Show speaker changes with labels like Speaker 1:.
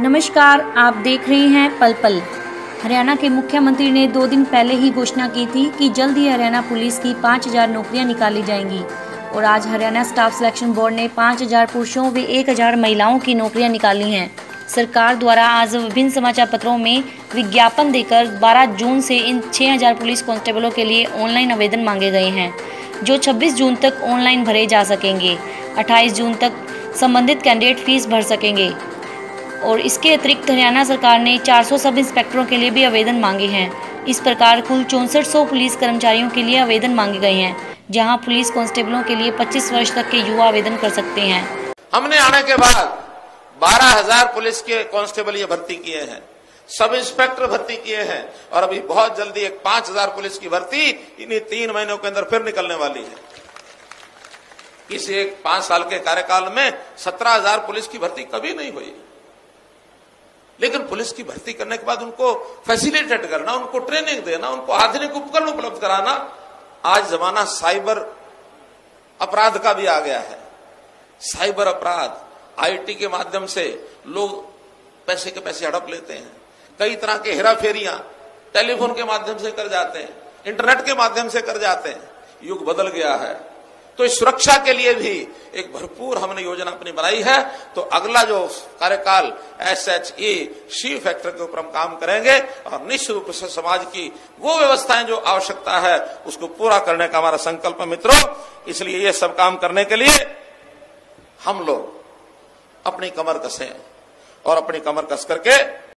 Speaker 1: नमस्कार, आप देख रहे हैं पल पल हरियाणा के मुख्यमंत्री ने दो दिन पहले ही घोषणा की थी कि जल्द ही हरियाणा पुलिस की 5000 नौकरियाँ निकाली जाएँगी। और आज हरियाणा स्टाफ सिलेक्शन बोर्ड ने 5000 पुरुषों व 1000 महिलाओं की नौकरियाँ निकाली हैं। सरकार द्वारा आज विभिन्न समाचार पत्रों में विज्ञापन देकर 12 जून से इन 6000 पुलिस कांस्टेबलों के लिए ऑनलाइन आवेदन मांगे गए हैं, जो 26 जून तक ऑनलाइन भरे जा सकेंगे। 28 जून तक संबंधित कैंडिडेट फ़ीस भर सकेंगे। और इसके अतिरिक्त हरियाणा सरकार ने 400 सब इंस्पेक्टरों के लिए भी आवेदन मांगे हैं। इस प्रकार कुल चौंसठ पुलिस कर्मचारियों के लिए आवेदन मांगे गए हैं, जहाँ पुलिस कांस्टेबलों के लिए 25 वर्ष तक के युवा आवेदन कर सकते हैं।
Speaker 2: हमने आने के बाद बारह हज़ार पुलिस के कांस्टेबल ये भर्ती किए हैं, सब इंस्पेक्टर भर्ती किए हैं, और अभी बहुत जल्दी एक पाँच हज़ार पुलिस की भर्ती इन्हीं तीन महीनों के अंदर फिर निकलने वाली है। इस एक पाँच साल के कार्यकाल में सत्रह हज़ार पुलिस की भर्ती कभी नहीं हुई। लेकिन पुलिस की भर्ती करने के बाद उनको फैसिलिटेट करना, उनको ट्रेनिंग देना, उनको आधुनिक उपकरण उपलब्ध कराना, आज जमाना साइबर अपराध का भी आ गया है। साइबर अपराध आईटी के माध्यम से लोग पैसे के पैसे हड़प लेते हैं। कई तरह के हेरा फेरियाँ टेलीफोन के माध्यम से कर जाते हैं, इंटरनेट के माध्यम से कर जाते हैं। युग बदल गया है। तो इस सुरक्षा के लिए भी एक भरपूर हमने योजना अपनी बनाई है। तो अगला जो कार्यकाल S H E she factor के ऊपर हम काम करेंगे और निश्चित रूप से समाज की वो व्यवस्थाएँ जो आवश्यकता है, उसको पूरा करने का हमारा संकल्प है मित्रों। इसलिए ये सब काम करने के लिए हम लोग अपनी कमर कसें और अपनी कमर कस करके